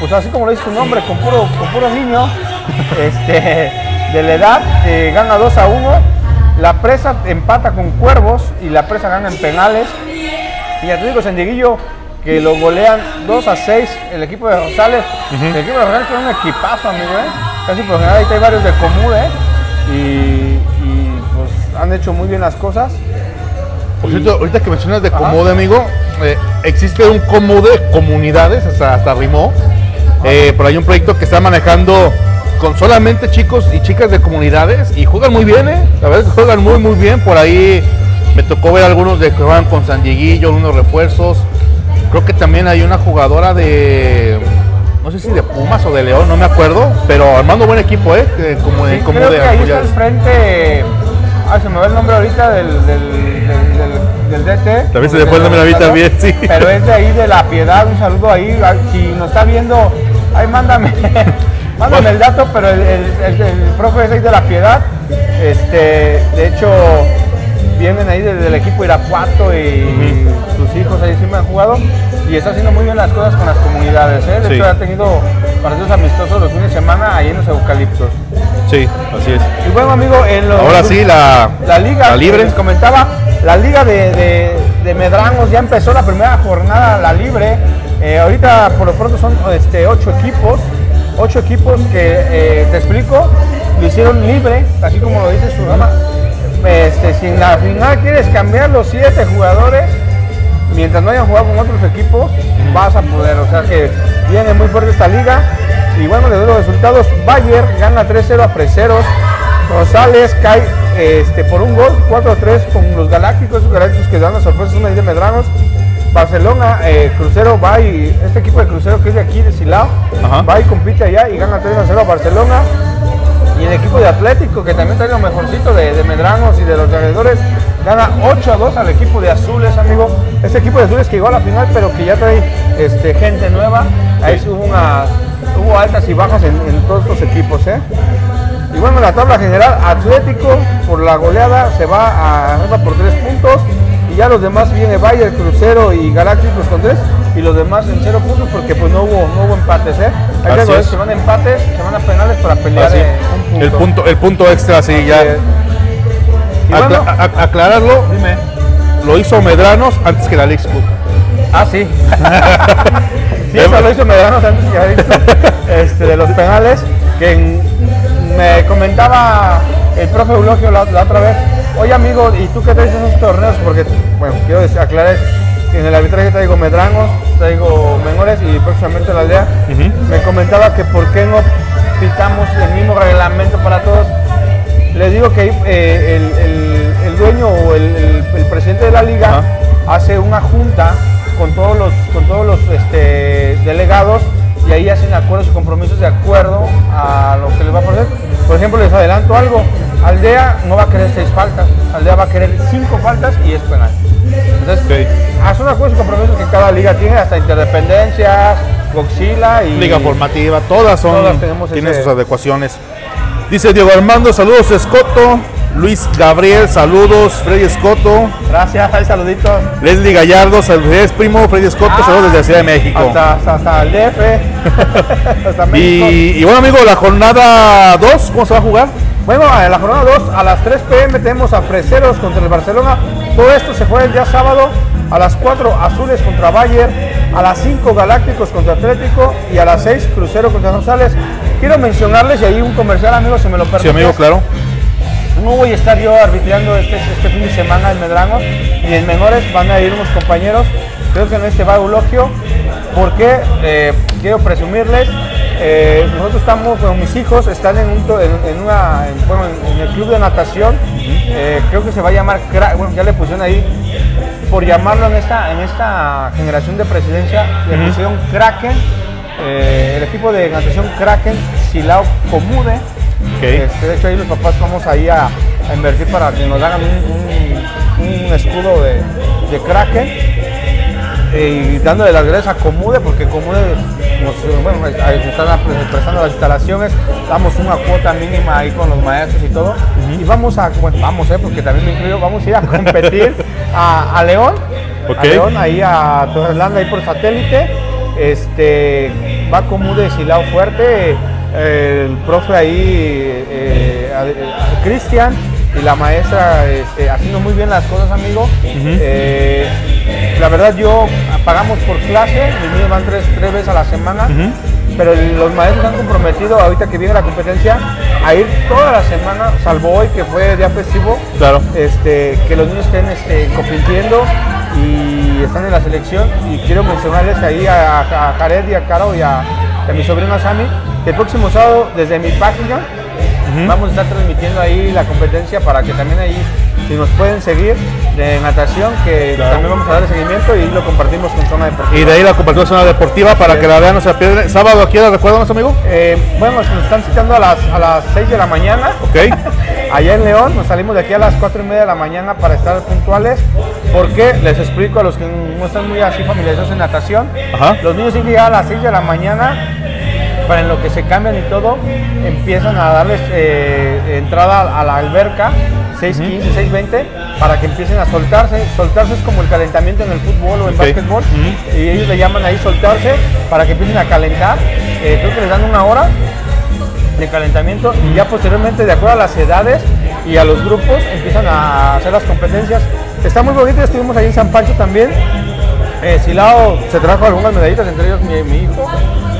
pues así como lo dice su nombre, con puro, con puro niño este, de la edad, eh, gana 2 a 1. La presa empata con Cuervos y la presa gana en penales. Y Atlético San Dieguillo que lo golean 2 a 6 el equipo de Rosales. El equipo de Rosales es un equipazo, amigo, ¿eh? Casi por general ahí hay varios de Comude, ¿eh? Y, y, pues han hecho muy bien las cosas. Por cierto, ahorita que mencionas de. Comode, amigo, eh, existe un Comode Comunidades, hasta, hasta rimó. Eh, por ahí un proyecto que está manejando con solamente chicos y chicas de comunidades y juegan muy bien, ¿eh? La verdad es que juegan muy, muy bien. Por ahí me tocó ver algunos de que juegan con San Dieguillo, unos refuerzos. Creo que también hay una jugadora de, no sé si de Pumas o de León, no me acuerdo, pero armando buen equipo, ¿eh? Como de Sí, como creo de que ahí está Apoyares. al frente. Ah, se me va el nombre ahorita del, del, del, del- del DT. También se me fue el nombre a mí también, sí. Pero es de ahí de la piedad, un saludo ahí. ah, Si nos está viendo, ahí mándame, mándame el dato, pero el, el, el- el profe es ahí de la piedad. Este, de hecho, vienen ahí desde el equipo Irapuato y hijos ahí sí me han jugado y está haciendo muy bien las cosas con las comunidades. ¿eh? De Sí. hecho, ha tenido partidos amistosos los fines de semana ahí en los eucaliptos. Sí, así es. Y bueno, amigo, en los, Ahora sí, la, la liga, la libre. les comentaba, la liga de, de, de Medranos ya empezó la primera jornada, la libre. Eh, ahorita por lo pronto son este, ocho equipos, ocho equipos que eh, te explico, lo hicieron libre, así como lo dice su rama. Este, si en la final quieres cambiar los siete jugadores, mientras no hayan jugado con otros equipos, vas a poder. O sea que viene muy fuerte esta liga. Y bueno, le doy los resultados. Bayer gana 3-0 a Freseros. Rosales cae este, por un gol, 4-3 con los Galácticos, esos Galácticos que dan las sorpresas, una de Medranos. Barcelona, eh, Crucero va y este equipo de Crucero que es de aquí, de Silao, Ajá. va y compite allá y gana 3-0 a Barcelona. Y el equipo de Atlético, que también trae lo mejorcito de, de Medranos y de los alrededores, gana 8 a 2 al equipo de Azules, amigo. Este equipo de Azules que llegó a la final, pero que ya trae este, gente nueva. Ahí sí hubo, una, hubo altas y bajas en, en todos estos equipos, ¿eh? Y bueno, en la tabla general, Atlético por la goleada se va a arriba por 3 puntos. Y ya los demás viene Bayer, Crucero y Galácticos con 3. Y los demás en 0 puntos porque pues no hubo, no hubo empates, ¿eh? Hay que se van a empates, se van a penales para pelear eh, un punto. El punto, el punto extra, sí, ya. Es. Acla- bueno, aclararlo, dime. lo hizo Medranos antes que la Cup. Ah, sí. sí, eso lo hizo Medranos antes que dicho, este, de los penales, que en- me comentaba el profe Eulogio la, la otra vez, oye amigo, ¿y tú qué traes en esos torneos? Porque, bueno, quiero decir- aclarar en el arbitraje traigo Medranos, traigo Menores y próximamente la aldea. Me comentaba que por qué no pitamos el mismo reglamento para todos. Les digo que eh, el, el- el dueño o el, el- presidente de la liga hace una junta con todos los, con todos los este, delegados y ahí hacen acuerdos y compromisos de acuerdo a lo que les va a poner. Por ejemplo, les adelanto algo. Aldea no va a querer seis faltas, Aldea va a querer cinco faltas y es penal. Entonces, Ok. son acuerdos y compromisos que cada liga tiene, hasta interdependencias, Goxila y... Liga formativa, todas son, Todas tenemos tienen ese- sus adecuaciones. Dice Diego Armando, saludos Escoto. Luis Gabriel, saludos. Freddy Escoto. Gracias, hay saluditos. Leslie Gallardo, saludos primo. Freddy Escoto, saludos desde la Ciudad de México. Hasta, hasta, hasta el DF, hasta México. Y, y bueno, amigo, la jornada 2, ¿cómo se va a jugar? Bueno, en la jornada 2 a las 3 pm tenemos a Freseros contra el Barcelona. Todo esto se juega el día sábado a las 4 Azules contra Bayern, a las 5 Galácticos contra Atlético y a las 6 Crucero contra González. Quiero mencionarles, y ahí un comercial, amigo, si me lo permite. Sí, amigo, claro. No voy a estar yo arbitrando este, este fin de semana en Medrano y en menores van a ir unos compañeros. Creo que en este va Eulogio, porque eh, quiero presumirles, eh, nosotros estamos, bueno, mis hijos están en, un en, en una, en- bueno, en- el club de natación, eh, creo que se va a llamar, bueno, ya le pusieron ahí, por llamarlo en esta, en esta generación de presidencia, le pusieron Kraken, eh, el equipo de natación Kraken, Silao Comude. Ok. Este, de hecho, ahí los papás vamos ahí a, a invertir para que nos hagan un, un- un escudo de, de Kraken. Eh, y dándole las gracias a Comude, porque Comude nos, bueno, están prestando las instalaciones, damos una cuota mínima ahí con los maestros y todo. Y vamos a, bueno, vamos, eh, porque también me incluyo, vamos a ir a competir a, a León, Ok. a León, ahí a Torrelanda, ahí por satélite. Este, va Comude Silao Fuerte, eh, el profe ahí, eh, a- Cristian, y la maestra este, haciendo muy bien las cosas, amigo. Eh, la verdad, yo pagamos por clase, mis niños van tres, tres veces a la semana, pero los maestros han comprometido, ahorita que viene la competencia, a ir toda la semana, salvo hoy que fue día festivo, Claro. este, que los niños estén este, compitiendo y están en la selección. Y quiero mencionarles ahí a, a Jared y a Caro y a, a mi sobrino Sammy, que el próximo sábado desde mi página vamos a estar transmitiendo ahí la competencia para que también ahí, si nos pueden seguir de natación, que Claro. también vamos a dar seguimiento y lo compartimos con Zona Deportiva. Y de ahí la compartimos zona deportiva para que la vean, no se la pierdan. Sábado aquí, ¿recuerdan, amigo? Eh, bueno, nos están citando a las, a las 6 de la mañana. Ok. Allá en León, nos salimos de aquí a las 4 y media de la mañana para estar puntuales, porque les explico a los que no están muy así familiarizados en natación, Ajá. los niños que llegar a las 6 de la mañana, para en lo que se cambian y todo, empiezan a darles eh, entrada a la alberca, 6.15, 6.20, para que empiecen a soltarse. Soltarse es como el calentamiento en el fútbol o en Ok. básquetbol, y ellos le llaman ahí soltarse para que empiecen a calentar. Eh, creo que les dan una hora de calentamiento y ya posteriormente de acuerdo a las edades y a los grupos empiezan a hacer las competencias. Está muy bonito, estuvimos ahí en San Pancho también. Eh, Silao se trajo algunas medallitas, entre ellos mi, mi hijo,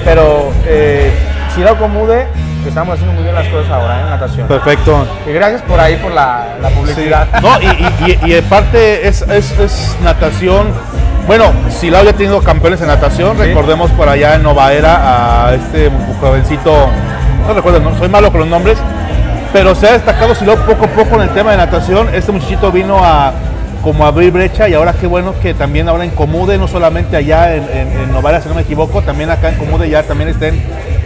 pero eh, Silao Comude estamos haciendo muy bien las cosas ahora ¿eh? en natación. Perfecto. Y gracias por ahí por la, la publicidad. No, y, y, y, y aparte es, es, es natación. Bueno, Silao ya ha tenido campeones en natación. Recordemos por allá en Novaera a este jovencito, no recuerdo, no, soy malo con los nombres, pero se ha destacado Silao poco a poco en el tema de natación. Este muchachito vino a como abrir brecha y ahora qué bueno que también ahora en Comude, no solamente allá en, en, en Novaera, si no me equivoco, también acá en Comude ya también estén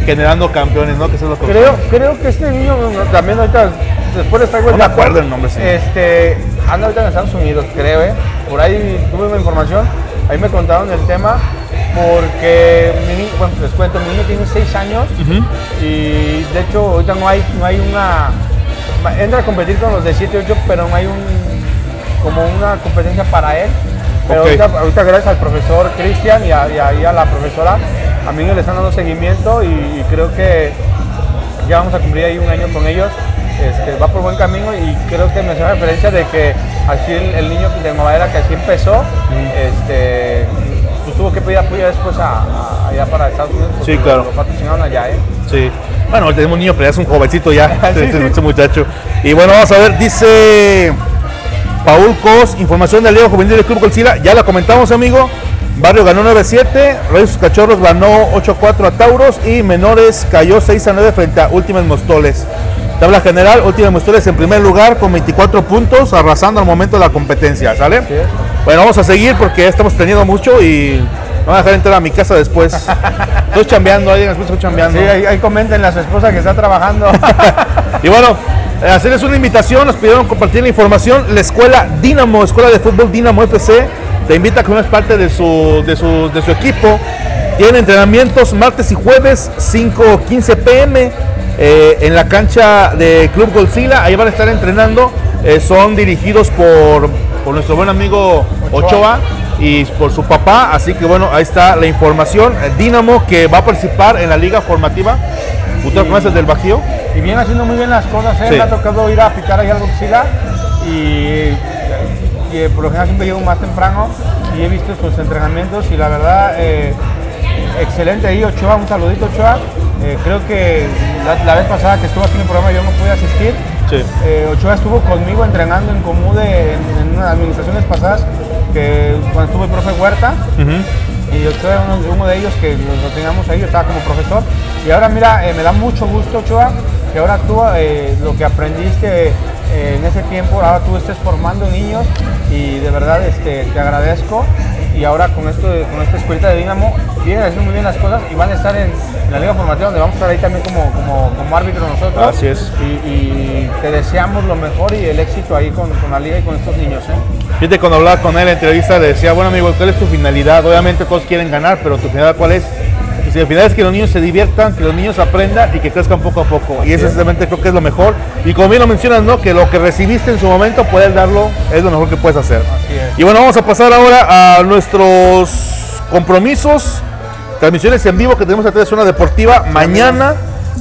generando campeones, ¿no? Que eso es lo que Creo, creo que este niño también ahorita, después traigo el No me acuerdo el nombre, sí. Este, anda ahorita en Estados Unidos, creo, ¿eh? Por ahí tuve una información, ahí me contaron el tema, porque, mi bueno, les cuento, mi niño tiene 6 años y de hecho ahorita no hay, no hay una, entra a competir con los de 7, 8, pero no hay un, como una competencia para él. Pero ahorita, ahorita gracias al profesor Cristian y a, y a- y a la profesora, a mí le están dando seguimiento y, y creo que ya vamos a cumplir ahí un año con ellos. Este, va por buen camino y creo que me hace referencia de que así el, el niño de Movadera que así empezó, este, pues tuvo que pedir apoyo después a, a- allá para Estados Unidos. Sí, claro. Lo patrocinaron allá, ¿eh? Sí. Bueno, tenemos un niño, pero ya es un jovencito ya, Sí, este, sí. este muchacho. Y bueno, vamos a ver, dice Paul Cos, información del Leo Juvenil del Club Colsila, ya la comentamos, amigo. Barrio ganó 9-7, Reyes Cachorros ganó 8-4 a Tauros y Menores cayó 6-9 frente a Últimas Mostoles. Tabla general, Últimas Mostoles en primer lugar con 24 puntos, arrasando al momento de la competencia, ¿sale? Es. Bueno, vamos a seguir porque ya estamos teniendo mucho y van a dejar entrar a mi casa después. Estoy chambeando, alguien después estoy chambeando. Sí, ahí, ahí comenten a su esposa que está trabajando. Y bueno, eh, hacerles una invitación, nos pidieron compartir la información. La escuela Dinamo, Escuela de Fútbol Dinamo FC, te invita a que seas parte de su, de su, de su equipo. Tienen entrenamientos martes y jueves, 5.15 pm, eh, en la cancha de Club Godzilla. Ahí van a estar entrenando. Eh, son dirigidos por, por nuestro buen amigo Ochoa y por su papá. Así que bueno, ahí está la información. Eh, Dinamo que va a participar en la liga formativa. ¿Usted conoce del Bajío? Y viene haciendo muy bien las cosas, ¿eh? Sí. ha tocado ir a picar ahí al Godzilla y, y, eh, por lo general siempre llego más temprano y he visto sus entrenamientos y la verdad eh, excelente ahí Ochoa, un saludito Ochoa. Eh, creo que la, la vez pasada que estuvo aquí en el programa yo no pude asistir. Sí. Eh, Ochoa estuvo conmigo entrenando en Comude en, en unas administraciones pasadas que cuando estuvo el profe Huerta y Ochoa era uno, uno de ellos que lo, lo teníamos ahí, yo estaba como profesor. Y ahora mira, eh, me da mucho gusto, Ochoa, que ahora tú eh, lo que aprendiste eh, en ese tiempo, ahora tú estés formando niños y de verdad este, te agradezco. Y ahora con, esto, de- con esta escuelita de Dinamo, vienen haciendo muy bien las cosas y van a estar en, en la Liga Formativa, donde vamos a estar ahí también como, como, como árbitro nosotros. Así es. Y, y te deseamos lo mejor y el éxito ahí con, con la liga y con estos niños. ¿eh? Fíjate, cuando hablaba con él en la entrevista, le decía, bueno amigo, ¿cuál es tu finalidad? Obviamente todos quieren ganar, pero tu finalidad cuál es? Y si la finalidad es que los niños se diviertan, que los niños aprendan y que crezcan poco a poco. Y eso exactamente creo que es lo mejor. Y como bien lo mencionas, ¿no? Que lo que recibiste en su momento, poder darlo, es lo mejor que puedes hacer. Así es. Y bueno, vamos a pasar ahora a nuestros compromisos, transmisiones en vivo que tenemos a través de Zona Deportiva. Mañana,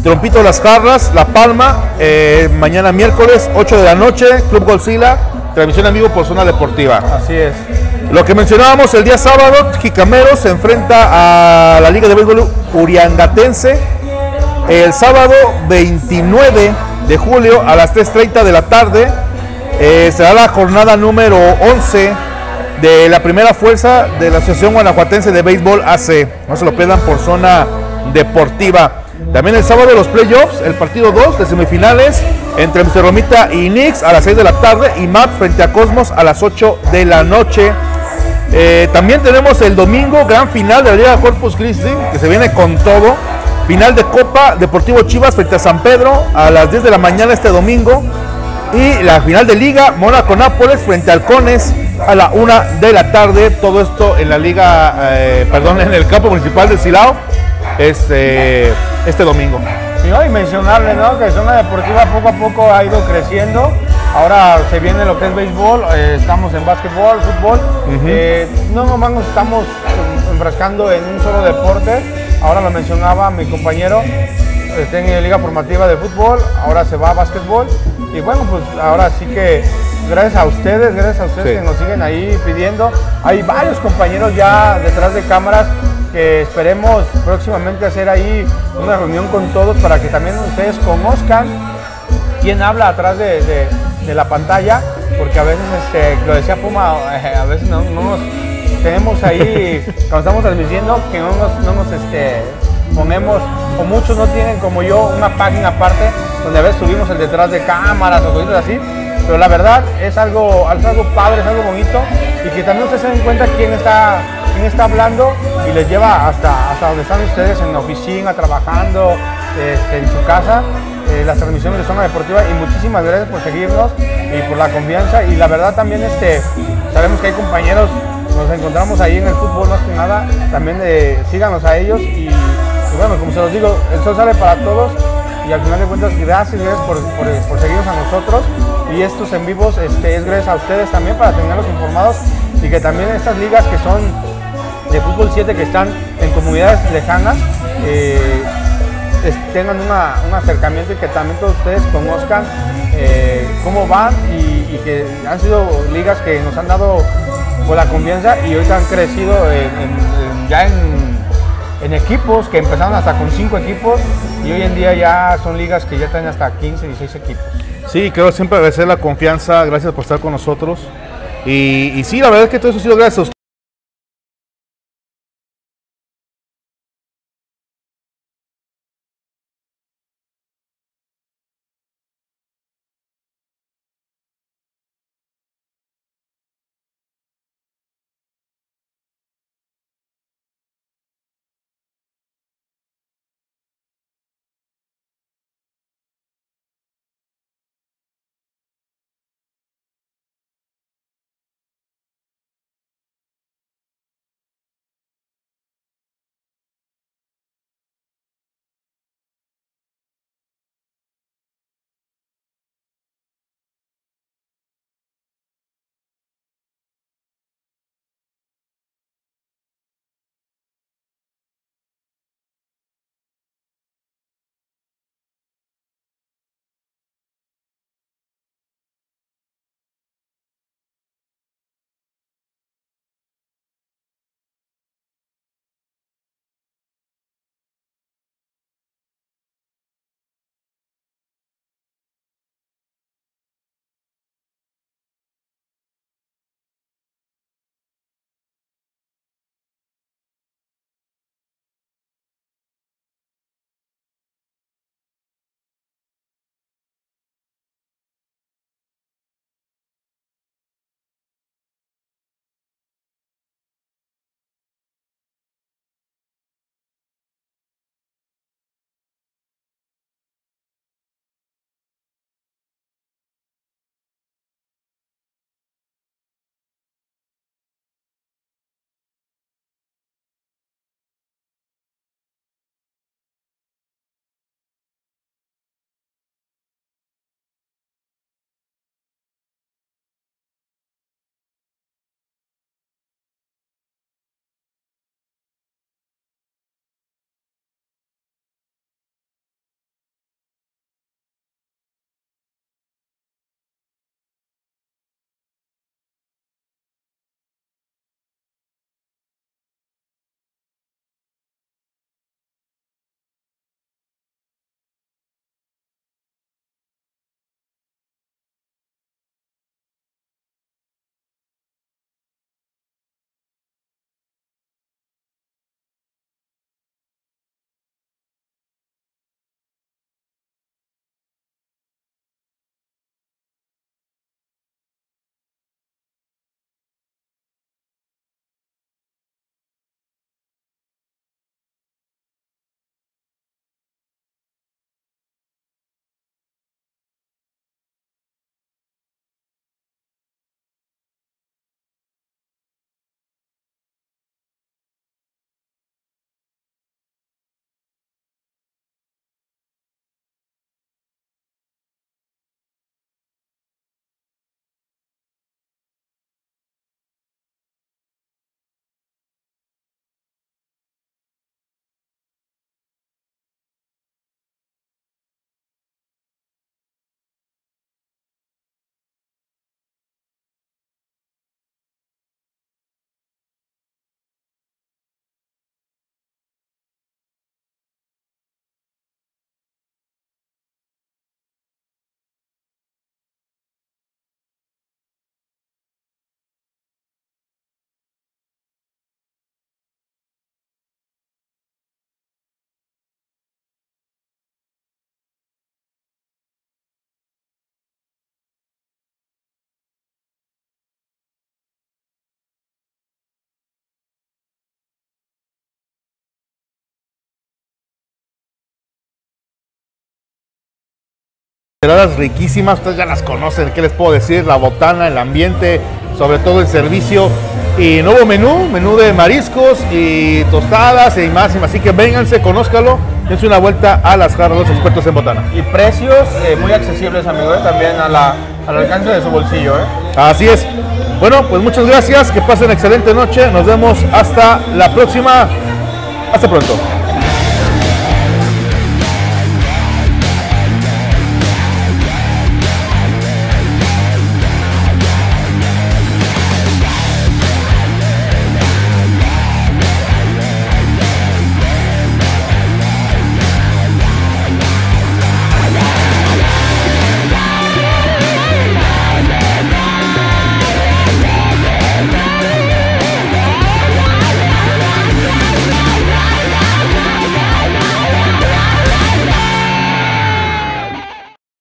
Trompito Las Jarras, La Palma. eh, mañana miércoles, 8 de la noche, Club Godzilla. Transmisión en vivo por Zona Deportiva. Así es. Lo que mencionábamos el día sábado, Jicamero se enfrenta a la Liga de Béisbol Uriangatense el sábado 29 de julio a las 3.30 de la tarde. eh, será la jornada número 11 de la primera fuerza de la Asociación Guanajuatense de Béisbol AC. No se lo pierdan por zona deportiva. También el sábado los playoffs, el partido 2 de semifinales entre Mr. Romita y Nix a las 6 de la tarde y MAP frente a Cosmos a las 8 de la noche. Eh, también tenemos el domingo gran final de la Liga Corpus Christi, que se viene con todo. Final de Copa Deportivo Chivas frente a San Pedro a las 10 de la mañana este domingo. Y la final de Liga Mónaco Nápoles frente a Halcones a la 1 de la tarde. Todo esto en la Liga, eh, perdón, en el campo municipal de Silao este, este domingo. Sí. Y mencionarle ¿no? que Zona Deportiva poco a poco ha ido creciendo. Ahora se viene lo que es béisbol, eh, estamos en básquetbol, fútbol. Eh, no nomás nos estamos enfrascando en un solo deporte. Ahora lo mencionaba mi compañero, está en la liga formativa de fútbol, ahora se va a básquetbol. Y bueno, pues ahora sí que gracias a ustedes, gracias a ustedes Sí. que nos siguen ahí pidiendo. Hay varios compañeros ya detrás de cámaras que esperemos próximamente hacer ahí una reunión con todos para que también ustedes conozcan quién habla atrás de, de- de la pantalla, porque a veces, este, lo decía Puma, eh, a veces no, no nos tenemos ahí, cuando estamos transmitiendo, que no nos, no nos, este, ponemos, o muchos no tienen como yo una página aparte, donde a veces subimos el detrás de cámaras o cosas así, pero la verdad es algo, es algo padre, es algo bonito, y que también ustedes se den cuenta quién está, quién está hablando y les lleva hasta, hasta donde están ustedes en la oficina, trabajando, este, en su casa eh, las transmisiones de Zona Deportiva y muchísimas gracias por seguirnos y por la confianza. Y la verdad también este, sabemos que hay compañeros, nos encontramos ahí en el fútbol más que nada, también eh, síganos a ellos y, bueno, como se los digo, el sol sale para todos y al final de cuentas gracias, gracias por, por, por seguirnos a nosotros. Y estos en vivos este, es gracias a ustedes también para tenerlos informados y que también estas ligas que son de fútbol 7 que están en comunidades lejanas eh, tengan una- un acercamiento y que también todos ustedes conozcan eh, cómo van y, que han sido ligas que nos han dado por la confianza y ahorita han crecido ya en, equipos que empezaron hasta con 5 equipos y hoy en día ya son ligas que ya tienen hasta 15, 16 equipos. Sí, quiero siempre agradecer la confianza, gracias por estar con nosotros. Y, y sí, la verdad es que todo eso ha sido gracias Heladas riquísimas, ustedes ya las conocen, ¿qué les puedo decir? La botana, el ambiente, sobre todo el servicio. Y nuevo menú, menú de mariscos y tostadas y más y más. Así que vénganse, conózcalo, dense una vuelta a las jarras, los expertos en botana. Y precios eh, muy accesibles, amigo, eh, también a la, al alcance de su bolsillo. ¿eh? Así es. Bueno, pues muchas gracias, que pasen excelente noche, nos vemos hasta la próxima. Hasta pronto.